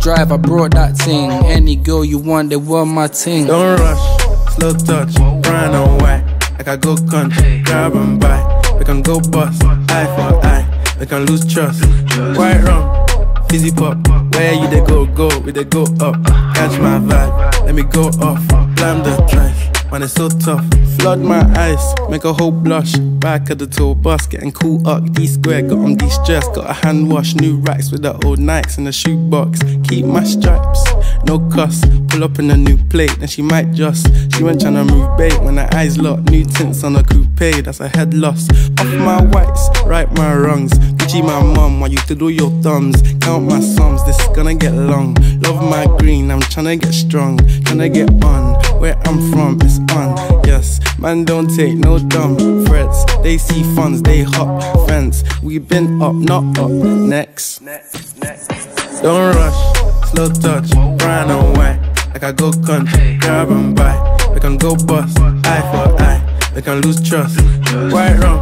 drive, I brought that thing. Any girl you want, they want my ting. Don't rush, slow touch, brown and white. Like I go country, grab and buy. We can go bust, eye for eye. We can lose trust. White rum, fizzy pop. Where you they go, go, we they go up. Catch my vibe, let me go off. Blam the. Man, it's so tough. Flood my eyes, make a whole blush. Back of the tour bus, getting cool up. D square, got on de stress. Got a hand wash, new racks with the old Nikes in the shoebox. Keep my stripes, no cuss. Pull up in a new plate, then she might just. She went tryna move bait when her eyes locked. New tints on a coupe, that's a head loss. Off my whites, right my wrongs. Gucci my mum, while you do your thumbs. Count my sums, this is gonna get long. Love my green, I'm tryna get strong. Tryna get on, where I'm from, it's on. Yes, man, don't take no dumb threats. They see funds, they hop fence. We been up, not up. Next. Don't rush, slow touch, brown and white. Like I go country, grab and buy. We can go bust, eye for eye. We can lose trust. White rum,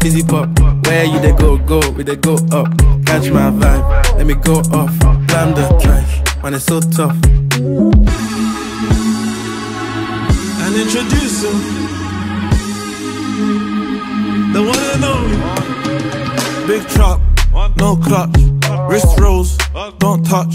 fizzy pop. Where you they go, go, we they go up. Catch my vibe, let me go off. Blam the trash, man, it's so tough. and introduce him. The one and only. Big truck, no clutch. Wrist rolls, don't touch.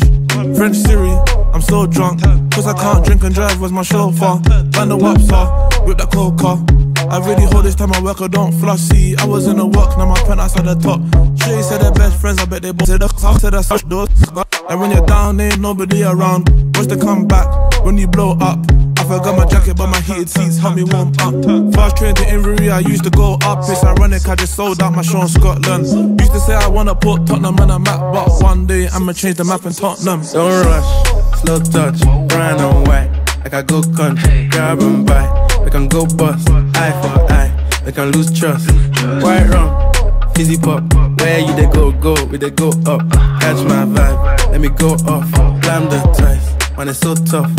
French Siri, I'm so drunk. Cause I can't drink and drive, was my chauffeur. Band the waps off, with the coca. I really hold this time I work, I don't floss. See, I was in the work, now my penthouse at the top. Shay said they're best friends, I bet they both said the house said that's such doors. And when you're down, ain't nobody around. Watch the comeback when you blow up. I forgot my jacket, but my heated seats help me warm up. Fast train to Inverness, I used to go up. It's ironic, I just sold out my show in Scotland. Used to say I wanna put Tottenham on a map, but one day I'ma change the map in Tottenham. Don't rush, slow touch, brown and white. Like I go country, grab and buy. We can go bust, eye for eye. We can lose trust. White rum, fizzy pop. Where you they go, go, we they go up. Catch my vibe, let me go off. Blam the ties, man, it's so tough.